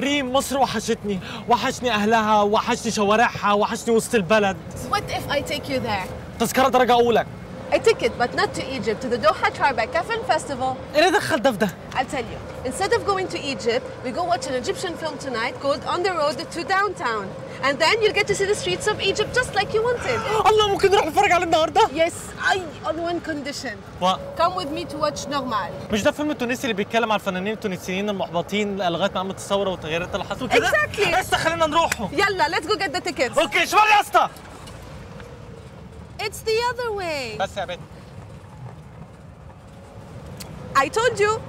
ريم مصر وحشتني وحشني اهلها وحشني شوارعها وحشني وسط البلد What if I take you there? تذكره درجه اولى A ticket, but not to Egypt, to the Doha Tribeca Film Festival. إيه اللي دخل ده في ده I'll tell you. Instead of going to Egypt, we go watch an Egyptian film tonight called On the Road to Downtown. And then you'll get to see the streets of Egypt just like you wanted. الله ممكن نروح نتفرج عليه النهارده Yes, I on one condition. و... Come with me to watch Normal. مش ده الفيلم التونسي اللي بيتكلم على الفنانين التونسيين المحبطين لغاية ما قامت الثوره والتغييرات اللي حصلت كده Exactly. بس خلينا نروحوا Yalla, let's go get the tickets. أوكي شمال يا اسطى It's the other way. بس يا بنت I told you.